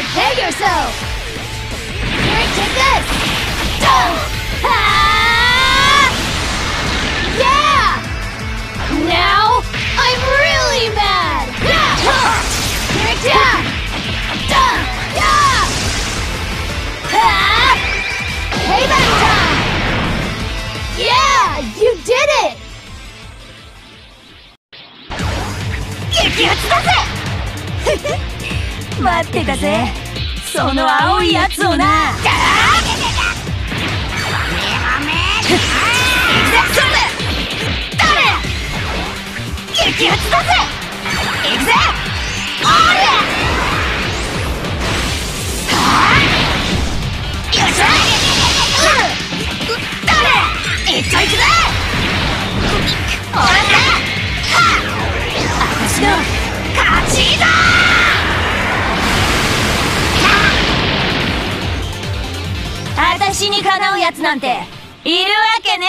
Prepare yourself! Here, take this! Ah! Yeah! Now, I'm really mad! Here, yeah! Yeah! Ah! Payback time! Yeah! You did it! 激アツだぜ 待ってたぜ。その青いやつをな。激アツだぜ。行くぜ。おりゃよっしゃ。誰いっちゃいくぜ。にかなうやつなんているわけね